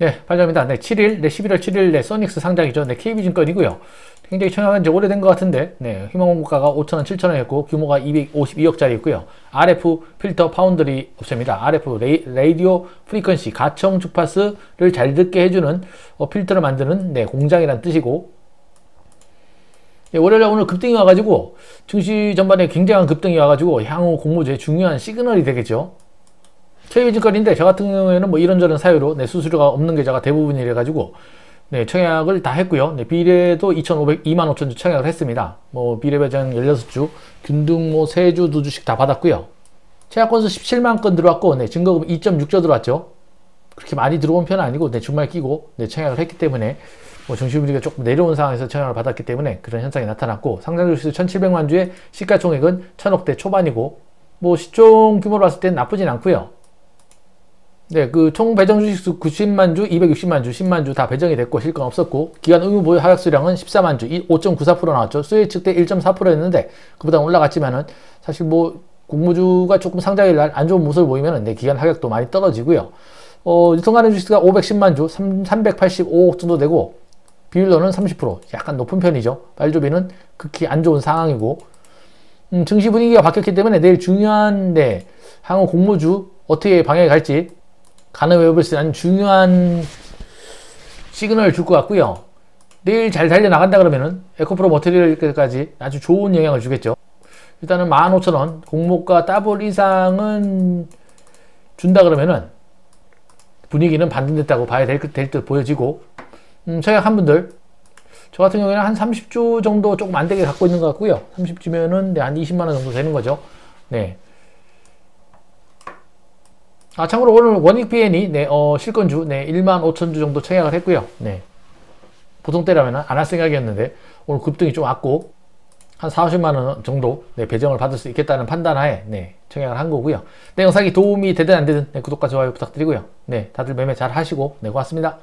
네, 발표입니다. 네, 7일, 네, 11월 7일, 네, 소닉스 상장이죠. 네, KB증권이고요. 굉장히 청약은 이제 오래된 것 같은데, 네, 희망원가가 5천원, 7천원이었고, 규모가 252억짜리였고요. RF 필터 파운드리 업체입니다. RF ra-, radio frequency 가청 주파수를 잘 듣게 해주는 어, 필터를 만드는 네, 공장이란 뜻이고, 네, 월요일에 오늘 급등이 와가지고, 증시 전반에 굉장한 급등이 와가지고, 향후 공모주의 중요한 시그널이 되겠죠. KB증권인데 저 같은 경우에는 뭐 이런저런 사유로 네, 수수료가 없는 계좌가 대부분이래 가지고 네, 청약을 다 했고요. 네, 비례도 2,500, 25,000주 청약을 했습니다. 뭐 비례 배정 16주, 균등 뭐 3주, 2주씩 다 받았고요. 청약 건수 17만 건 들어왔고 네, 증거금 2.6조 들어왔죠. 그렇게 많이 들어온 편은 아니고 네, 주말 끼고 네, 청약을 했기 때문에 뭐 정시 분위기가 조금 내려온 상황에서 청약을 받았기 때문에 그런 현상이 나타났고 상장 주식수 1,700만 주의 시가총액은 1,000억대 초반이고 뭐 시총 규모로 봤을 때는 나쁘진 않고요. 네, 그 총 배정 주식수 90만 주, 260만 주, 10만 주 다 배정이 됐고 실건 없었고 기간 의무 보유 하락 수량은 14만 주, 5.94% 나왔죠. 수혜 측대 1.4%였는데 그보다 올라갔지만은 사실 뭐 공모주가 조금 상장일 날 안 좋은 모습을 보이면은 네, 기간 하락도 많이 떨어지고요. 어, 유통가는 주식수가 510만 주, 3, 385억 정도 되고 비율로는 30% 약간 높은 편이죠. 발조비는 극히 안 좋은 상황이고 음, 증시 분위기가 바뀌었기 때문에 내일 중요한 네, 향후 공모주 어떻게 방향이 갈지 웹을 쓰는 중요한 시그널을 줄 것 같고요. 내일 잘 달려나간다 그러면은 에코프로 머테리얼까지 아주 좋은 영향을 주겠죠. 일단은 15,000원 공모가 더블 이상은 준다 그러면은 분위기는 반등됐다고 봐야 될듯 보여지고 음, 청약한 분들 저 같은 경우에는 한 30주 정도 조금 안 되게 갖고 있는 것 같고요. 30주면은 네, 한 20만 원 정도 되는 거죠. 네. 아, 참고로 오늘 원익 PN이 네, 어, 실건주 네, 1만 5천 주 정도 청약을 했고요. 네. 보통 때라면 안 할 생각이었는데 오늘 급등이 좀 왔고 한 4, 50만 원 정도 네, 배정을 받을 수 있겠다는 판단하에 네, 청약을 한 거고요. 네, 영상이 도움이 되든 안 되든 네, 구독과 좋아요 부탁드리고요. 네, 다들 매매 잘 하시고 네, 고맙습니다.